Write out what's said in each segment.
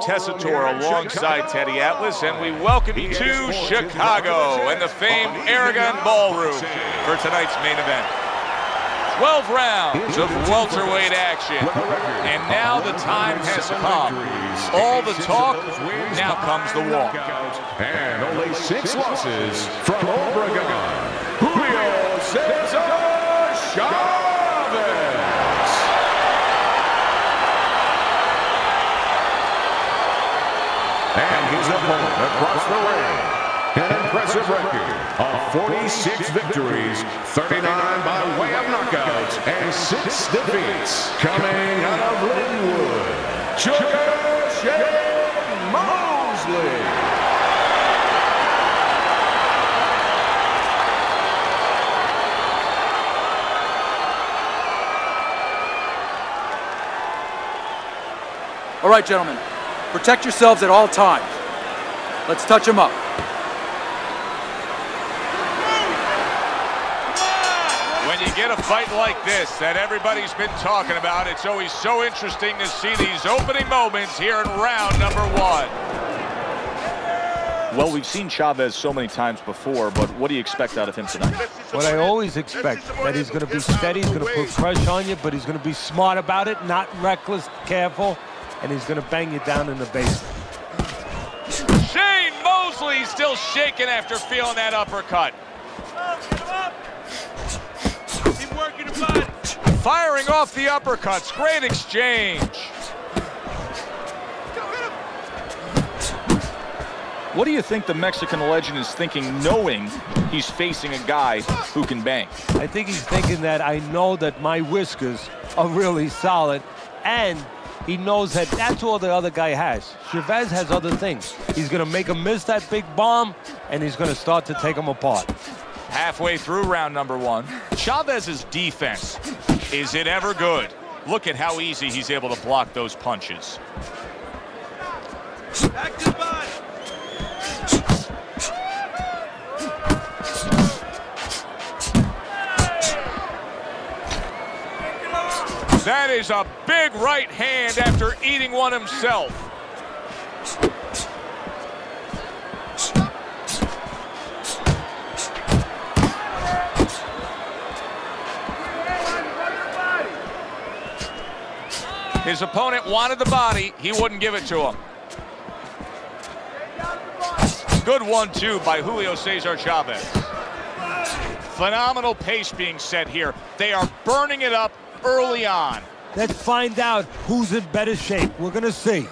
Tessitore alongside Teddy Atlas, and we welcome you to Chicago and the famed Aragon Ballroom for tonight's main event. 12 rounds of welterweight action, and now the time has come. All the talk, now comes the walk. And only six losses from Obregon, Julio Cesar Chavez. And his opponent across the ring. An impressive record of 46 victories, 39 by way of knockouts, and 6 defeats. Coming out of Lynwood, Chuka Mosley. All right, gentlemen. Protect yourselves at all times. Let's touch him up. When you get a fight like this that everybody's been talking about, it's always so interesting to see these opening moments here in round number one. Well, we've seen Chavez so many times before, but what do you expect out of him tonight? What I always expect, that he's going to be steady, he's going to put pressure on you, but he's going to be smart about it, not reckless, careful, and he's going to bang you down in the basement. Shane Mosley still shaking after feeling that uppercut. Firing off the uppercuts. Great exchange. What do you think the Mexican legend is thinking, knowing he's facing a guy who can bang? I think he's thinking that I know that my whiskers are really solid, and he knows that that's all the other guy has. Chavez has other things. He's going to make him miss that big bomb, and he's going to start to take him apart. Halfway through round number one, Chavez's defense, is it ever good? Look at how easy he's able to block those punches. That is a big right hand after eating one himself. His opponent wanted the body. He wouldn't give it to him. Good one-two by Julio Cesar Chavez. Phenomenal pace being set here. They are burning it up early on. Let's find out who's in better shape. We're going to see.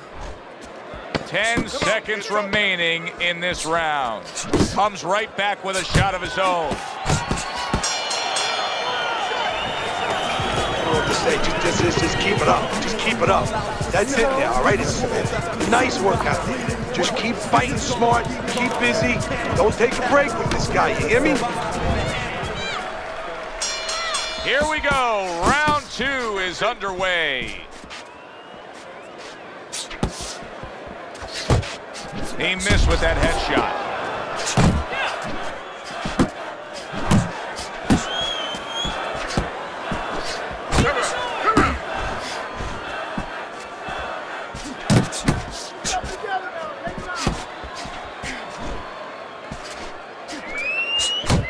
10 seconds remaining in this round. Comes right back with a shot of his own. say. Just, just, just, just keep it up. Just keep it up. That's it now, all right? It's nice workout. Just keep fighting smart. Keep busy. Don't take a break with this guy. You hear me? Here we go. Round two is underway. He missed with that headshot.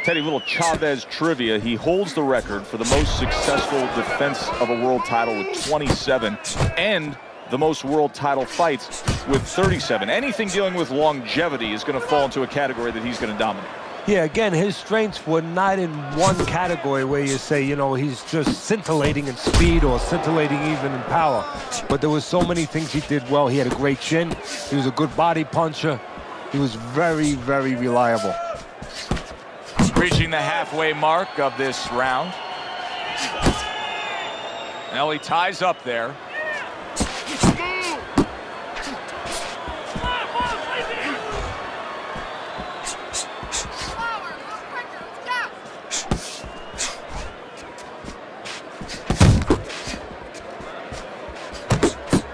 Teddy, little Chavez trivia. He holds the record for the most successful defense of a world title with 27 and the most world title fights with 37. Anything dealing with longevity is going to fall into a category that he's going to dominate. Yeah, again, his strengths were not in one category where you say, you know, he's just scintillating in speed or scintillating even in power. But there were so many things he did well. He had a great chin. He was a good body puncher. He was very, very reliable. Reaching the halfway mark of this round. Now he ties up there.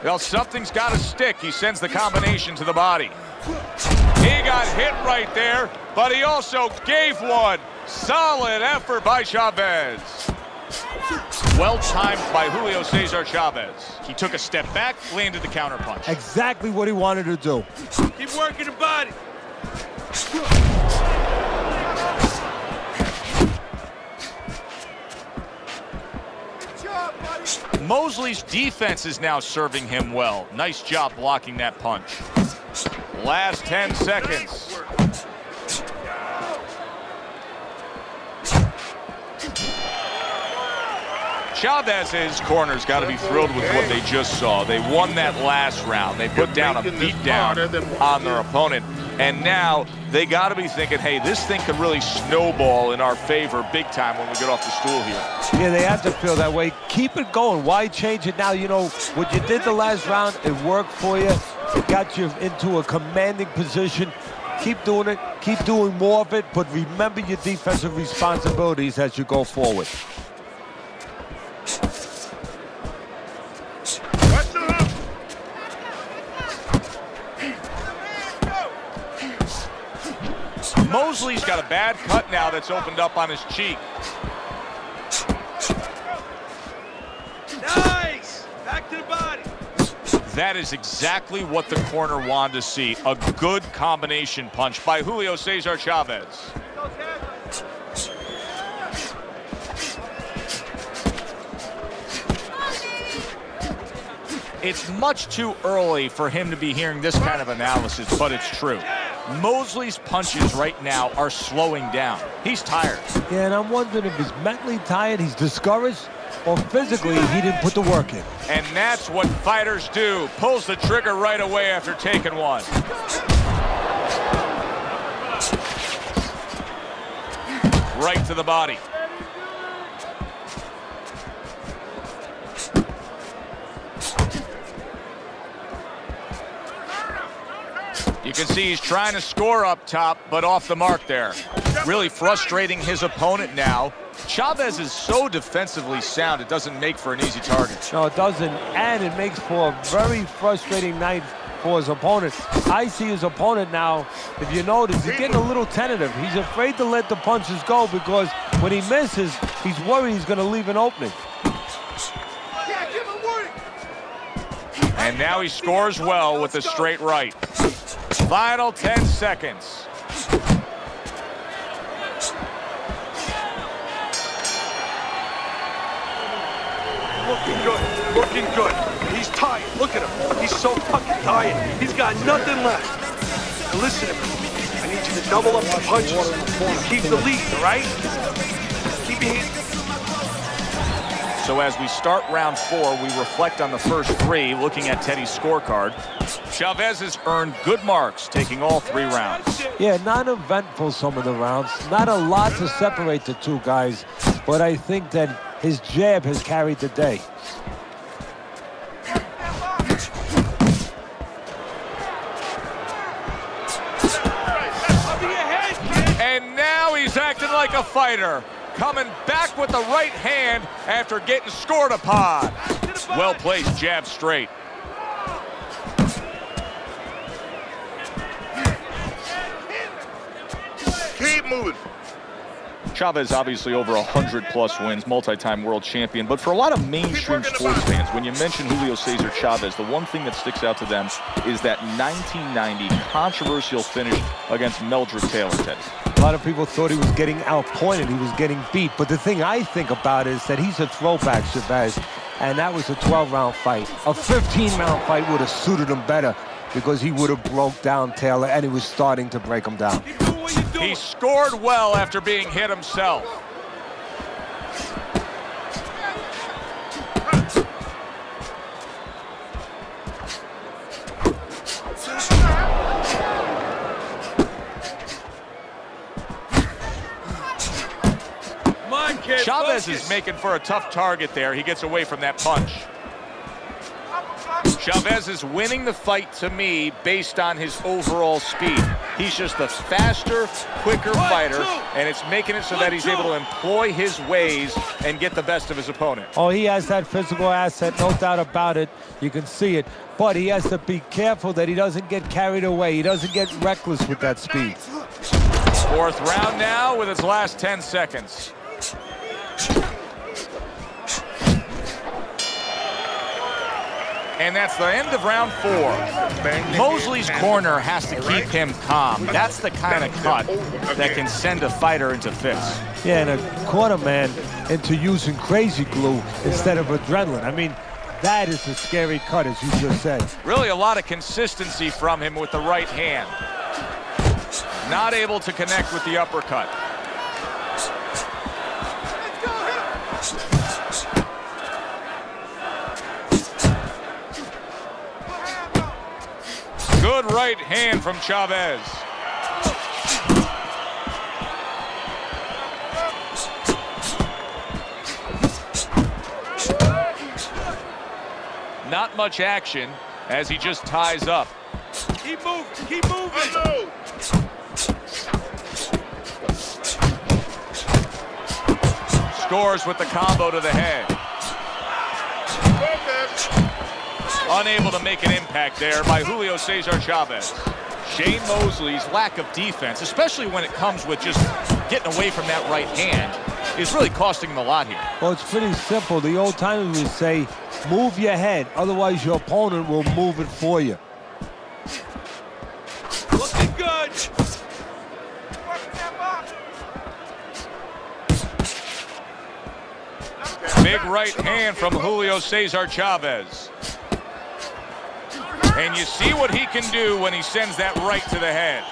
Well, something's got to stick. He sends the combination to the body. He got hit right there, but he also gave one. Solid effort by Chavez. Well timed by Julio Cesar Chavez. He took a step back, landed the counterpunch. Exactly what he wanted to do. Keep working the body. Mosley's defense is now serving him well. Nice job blocking that punch. Last 10 seconds. Chavez's corner's got to be thrilled with what they just saw. They won that last round. They put down a beatdown on their opponent. And now they got to be thinking, hey, this thing could really snowball in our favor big time when we get off the stool here. Yeah, they have to feel that way. Keep it going. Why change it now? You know, what you did the last round, it worked for you. It got you into a commanding position. Keep doing it. Keep doing more of it. But remember your defensive responsibilities as you go forward. Mosley's got a bad cut now that's opened up on his cheek. Nice. Back to the body. That is exactly what the corner wanted to see. A good combination punch by Julio Cesar Chavez. It's much too early for him to be hearing this kind of analysis, but it's true. Mosley's punches right now are slowing down. He's tired. Yeah, and I'm wondering if he's mentally tired, he's discouraged, or physically he didn't put the work in. And that's what fighters do. Pulls the trigger right away after taking one. Right to the body. You can see he's trying to score up top, but off the mark there. Really frustrating his opponent now. Chavez is so defensively sound, it doesn't make for an easy target. No, it doesn't, and it makes for a very frustrating night for his opponent. I see his opponent now, if you notice, he's getting a little tentative. He's afraid to let the punches go because when he misses, he's worried he's going to leave an opening. And now he scores well with a straight right. Final 10 seconds. Looking good. Looking good. He's tired. Look at him. He's so fucking tired. He's got nothing left. Now listen to me. I need you to double up the punches. and Keep the lead, all right? Keep your hands. So as we start round four, we reflect on the first three, looking at Teddy's scorecard. Chavez has earned good marks, taking all three rounds. Yeah, not eventful some of the rounds. Not a lot to separate the two guys, but I think that his jab has carried the day. And now he's acting like a fighter. Coming back with the right hand after getting scored upon. Well placed jab straight. Keep moving. Chavez obviously over 100 plus wins, multi-time world champion. But for a lot of mainstream sports fans, when you mention Julio Cesar Chavez, the one thing that sticks out to them is that 1990 controversial finish against Meldrick Taylor, Teddy. A lot of people thought he was getting outpointed, he was getting beat. But the thing I think about is that he's a throwback, Chavez, and that was a 12-round fight. A 15-round fight would have suited him better because he would have broke down Taylor, and he was starting to break him down. He scored well after being hit himself. Come on, kid. Chavez is making for a tough target there. He gets away from that punch. Chavez is winning the fight to me based on his overall speed. He's just a faster, quicker fighter, and it's making it so that he's able to employ his ways and get the best of his opponent. Oh, he has that physical asset, no doubt about it. You can see it. But he has to be careful that he doesn't get carried away. He doesn't get reckless with that speed. Fourth round now with its last 10 seconds. And that's the end of round four. Mosley's corner has to keep him calm. That's the kind of cut that can send a fighter into fits. Yeah, and a corner man into using crazy glue instead of adrenaline. I mean, that is a scary cut, as you just said. Really a lot of consistency from him with the right hand. Not able to connect with the uppercut. Good right hand from Chavez. Not much action as he just ties up. Keep moving, keep moving. Scores with the combo to the head. Unable to make an impact there by Julio Cesar Chavez. Shane Mosley's lack of defense, especially when it comes with just getting away from that right hand, is really costing him a lot here. Well, it's pretty simple. The old timers would say, move your head, otherwise your opponent will move it for you. Looking good. Big right hand from Julio Cesar Chavez. And you see what he can do when he sends that right to the head.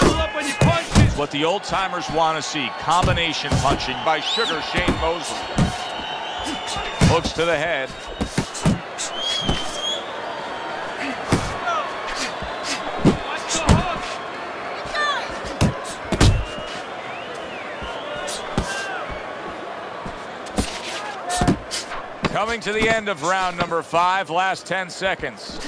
Double up on your punches. What the old timers want to see, combination punching by Sugar Shane Mosley. Hooks to the head. Coming to the end of round number five, last 10 seconds.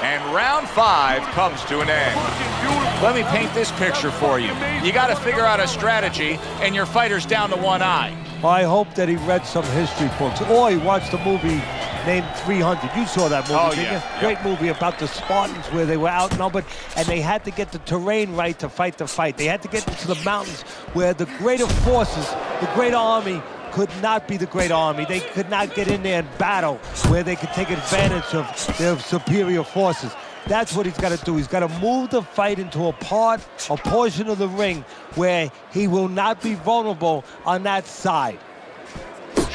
And round five comes to an end. Let me paint this picture for you. You got to figure out a strategy, and your fighter's down to one eye. I hope that he read some history books or he watched a movie named 300. You saw that movie, Oh, yeah. Great movie about the Spartans where they were outnumbered and they had to get the terrain right to fight the fight. They had to get into the mountains where the greater forces, the great army, could not be the great army. They could not get in there and battle where they could take advantage of their superior forces. That's what he's got to do. He's got to move the fight into a part, a portion of the ring where he will not be vulnerable on that side.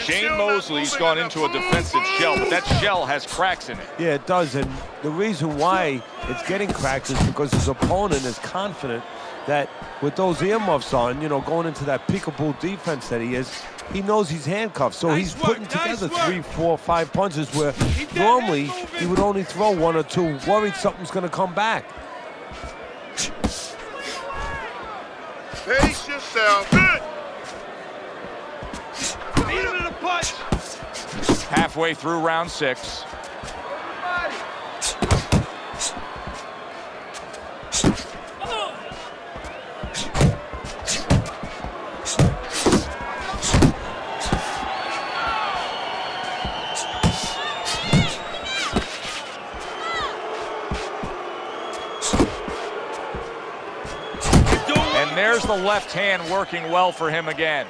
Shane Mosley's gone into a defensive shell, but that shell has cracks in it. Yeah, it does. And the reason why it's getting cracked is because his opponent is confident that with those earmuffs on, you know, going into that peekaboo defense that he is, he knows he's handcuffed. So Nice he's work, putting nice together work. three, four, five punches where Keep normally he would only throw one or two, worried something's going to come back. Pace yourself. Good. Punch. Halfway through round six. And there's the left hand working well for him again.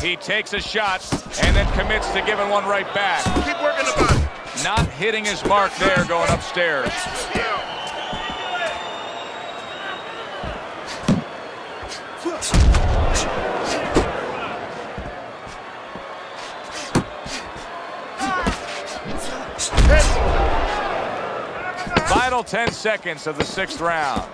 He takes a shot and then commits to giving one right back. Keep working the body. Not hitting his mark there going upstairs. Final 10 seconds of the sixth round.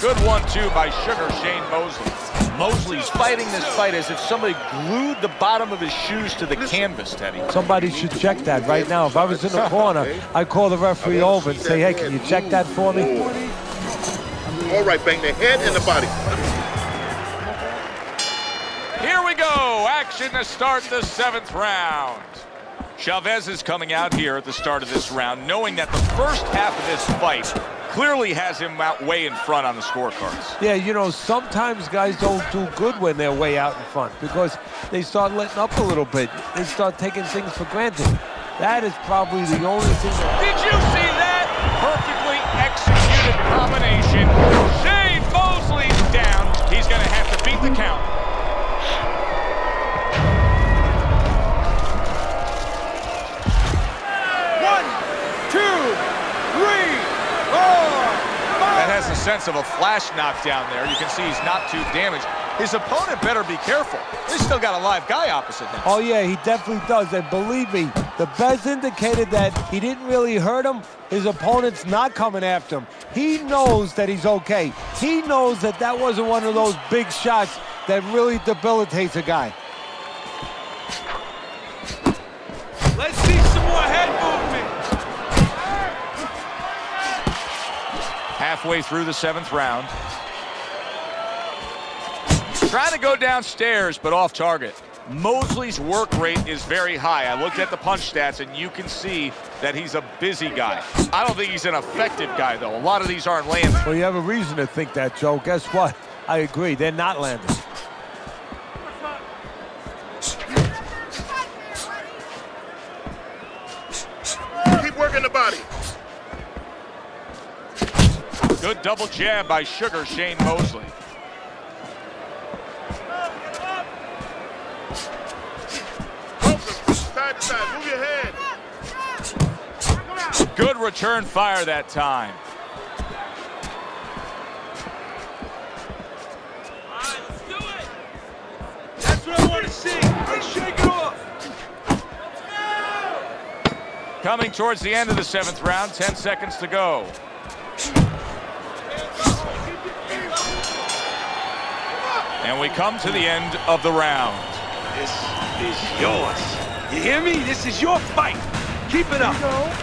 Good one-two by Sugar Shane Mosley. Mosley's fighting this fight as if somebody glued the bottom of his shoes to the canvas, Teddy. Somebody should check that right now. If I was in the corner, I'd call the referee over and say, hey, can you check that for me? All right, bang the head and the body. Here we go. Action to start the seventh round. Chavez is coming out here at the start of this round, knowing that the first half of this fight clearly has him out way in front on the scorecards. Yeah, you know, sometimes guys don't do good when they're way out in front because they start letting up a little bit. They start taking things for granted. That is probably the only thing. That Did you see that? Perfectly executed combination. Shane Mosley's down. He's going to have to beat the count. Has a sense of a flash knockdown there. You can see he's not too damaged. His opponent better be careful. He's still got a live guy opposite him. Oh, yeah, he definitely does. And believe me, the best indicated that he didn't really hurt him, his opponent's not coming after him. He knows that he's okay. He knows that that wasn't one of those big shots that really debilitates a guy. Halfway through the seventh round. Trying to go downstairs, but off target. Mosley's work rate is very high. I looked at the punch stats, and you can see that he's a busy guy. I don't think he's an effective guy, though. A lot of these aren't landing. Well, you have a reason to think that, Joe. Guess what? I agree. They're not landing. Double jab by Sugar Shane Mosley. Good return fire that time. Coming towards the end of the seventh round, 10 seconds to go. And we come to the end of the round. This is yours. You hear me? This is your fight. Keep it up.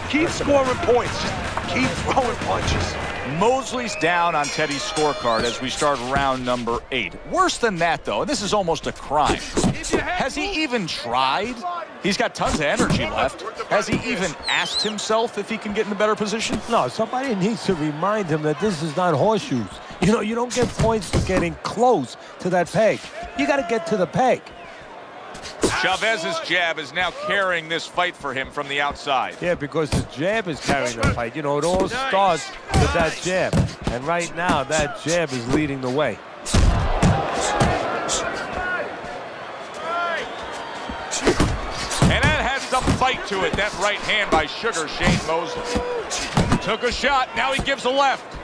Keep scoring points. Just keep throwing punches. Mosley's down on Teddy's scorecard as we start round number eight. Worse than that, though, and this is almost a crime. Has he even tried? He's got tons of energy left. Has he even asked himself if he can get in a better position? No, somebody needs to remind him that this is not horseshoes. You know, you don't get points for getting close to that peg. You got to get to the peg. Chavez's jab is now carrying this fight for him from the outside. Yeah, because the jab is carrying the fight. You know, it all starts with that jab. And right now, that jab is leading the way. And that has some fight to it, that right hand by Sugar Shane Mosley. Took a shot, now he gives a left.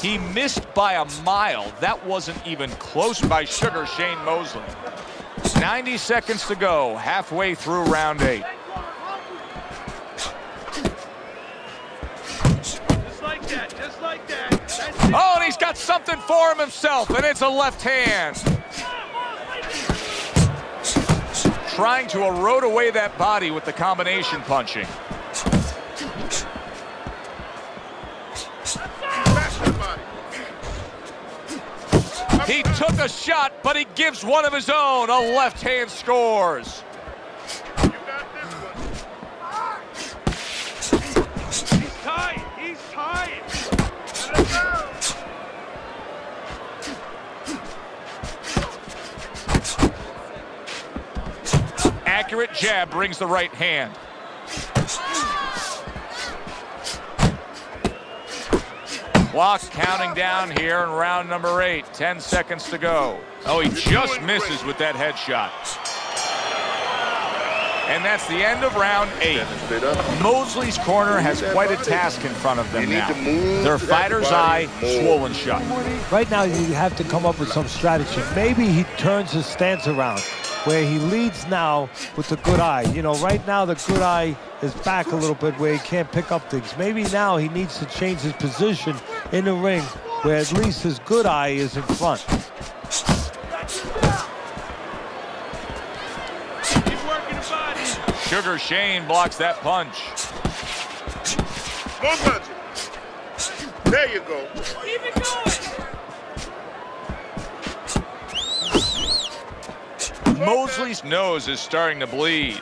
He missed by a mile. That wasn't even close by Sugar Shane Mosley. 90 seconds to go, halfway through round eight. Just like that, just like that. Oh, and he's got something for him himself, and it's a left hand. Trying to erode away that body with the combination punching. A shot, but he gives one of his own. A left hand scores. Accurate jab brings the right hand. Clock counting down here in round number eight. 10 seconds to go. Oh, he just misses with that headshot. And that's the end of round eight. Mosley's corner has quite a task in front of them now. Their fighter's eye swollen shut. Right now, you have to come up with some strategy. Maybe he turns his stance around, where he leads now with the good eye. You know, right now the good eye is back a little bit where he can't pick up things. Maybe now he needs to change his position in the ring, where at least his good eye is in front. Keep working the body. Sugar Shane blocks that punch. More punching. There you go. Keep it going. Mosley's nose is starting to bleed.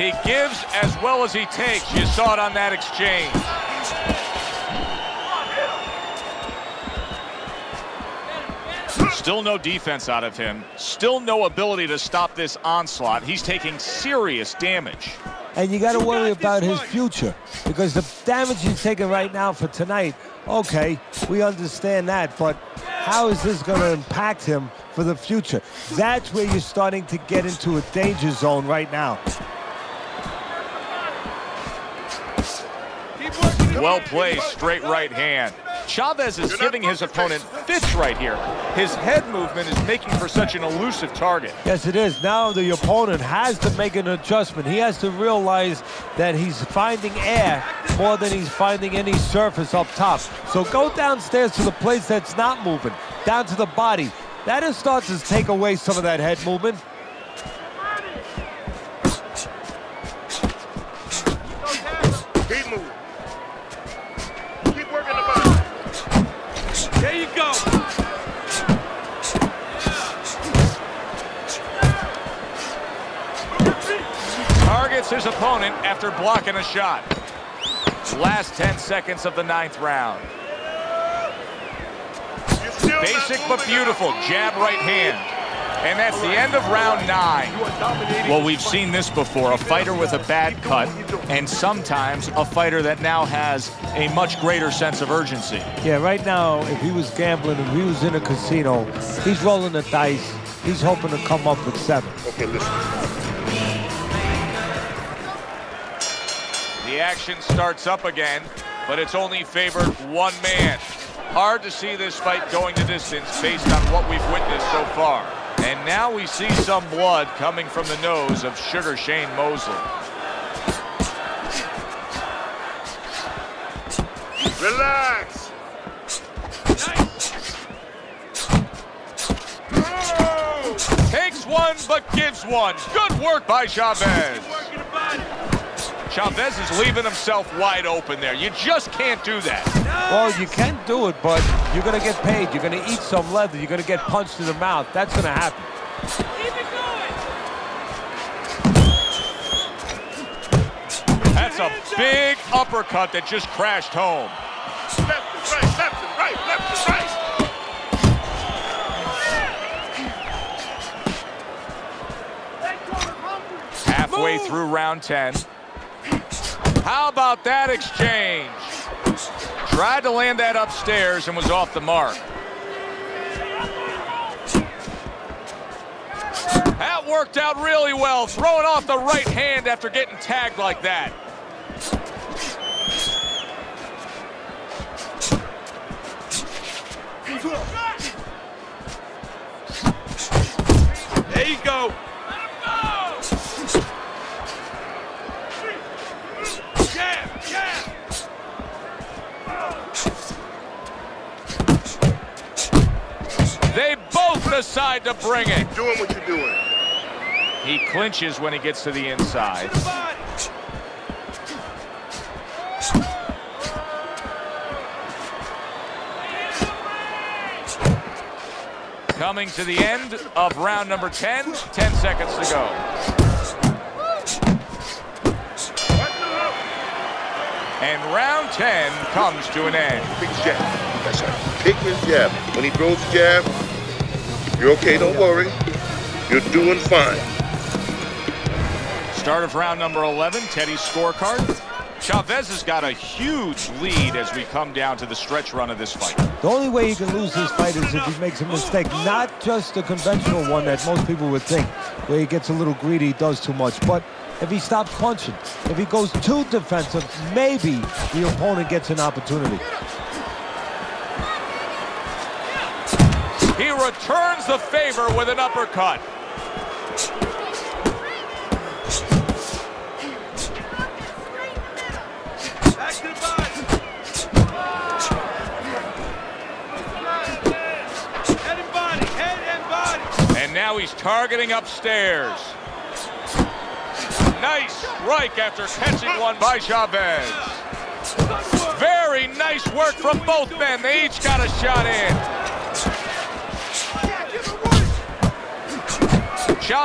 He gives as well as he takes. You saw it on that exchange. Still no defense out of him. Still no ability to stop this onslaught. He's taking serious damage. And you got to worry about his future because the damage he's taking right now for tonight, okay, we understand that, but how is this going to impact him for the future? That's where you're starting to get into a danger zone right now. Well placed, straight right hand. Chavez is giving his opponent fits right here. His head movement is making for such an elusive target. Yes, it is. Now the opponent has to make an adjustment. He has to realize that he's finding air more than he's finding any surface up top. So go downstairs to the place that's not moving, down to the body. That is starts to take away some of that head movement. Targets his opponent after blocking a shot. Last 10 seconds of the ninth round. You're still not Basic but beautiful. Jab right hand. And that's the end of round nine. Well, we've seen this before. A fighter with a bad cut, and sometimes a fighter that now has a much greater sense of urgency. Yeah, right now, if he was gambling, if he was in a casino, he's rolling the dice. He's hoping to come up with seven. Okay, listen. The action starts up again, but it's only favored one man. Hard to see this fight going the distance based on what we've witnessed so far. And now we see some blood coming from the nose of Sugar Shane Mosley. Relax. Oh! Takes one, but gives one. Good work by Chavez. Chavez is leaving himself wide open there. You just can't do that. Well, you can do it, but you're going to get paid. You're going to eat some leather. You're going to get punched in the mouth. That's going to happen. That's a big uppercut that just crashed home. Left and right, left and right, left and right. Halfway through round 10. How about that exchange? Tried to land that upstairs and was off the mark. That worked out really well, throwing off the right hand after getting tagged like that. There you go. Both decide to bring it. Doing what you're doing. He clinches when he gets to the inside. Coming to the end of round number 10, 10 seconds to go. And round 10 comes to an end. Big jab. That's right. Pick his jab. When he throws the jab, you're okay, don't worry. You're doing fine. Start of round number 11, Teddy's scorecard. Chavez has got a huge lead as we come down to the stretch run of this fight. The only way he can lose this fight is if he makes a mistake, not just the conventional one that most people would think, where he gets a little greedy, does too much, but if he stops punching, if he goes too defensive, maybe the opponent gets an opportunity. Returns the favor with an uppercut. And now he's targeting upstairs. Nice strike after catching one by Chavez. Very nice work from both men. They each got a shot in.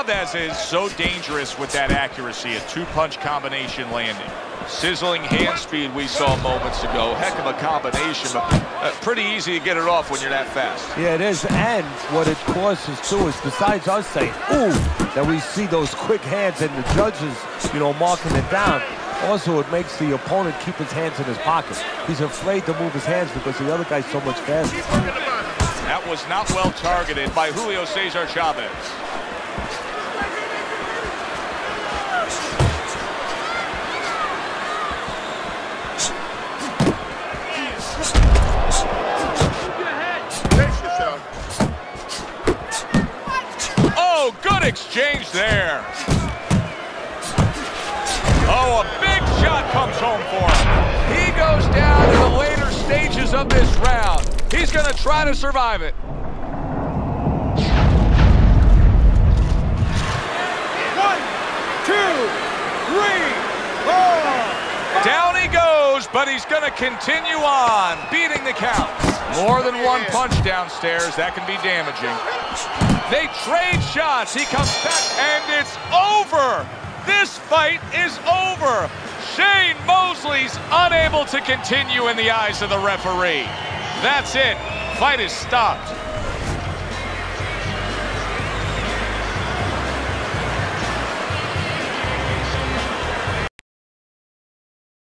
Chavez is so dangerous with that accuracy, a two-punch combination landing. Sizzling hand speed we saw moments ago. Heck of a combination, but uh, pretty easy to get it off when you're that fast. Yeah, it is. And what it causes, too, is besides us saying, ooh, that we see those quick hands and the judges, you know, marking it down, also it makes the opponent keep his hands in his pocket. He's afraid to move his hands because the other guy's so much faster. That was not well targeted by Julio Cesar Chavez. Good exchange there. Oh, a big shot comes home for him. He goes down in the later stages of this round. He's going to try to survive it. One, two, three, four. Down he goes, but he's going to continue on, beating the count. More than one punch downstairs. That can be damaging. They trade shots. He comes back, and it's over. This fight is over. Shane Mosley's unable to continue in the eyes of the referee. That's it. Fight is stopped.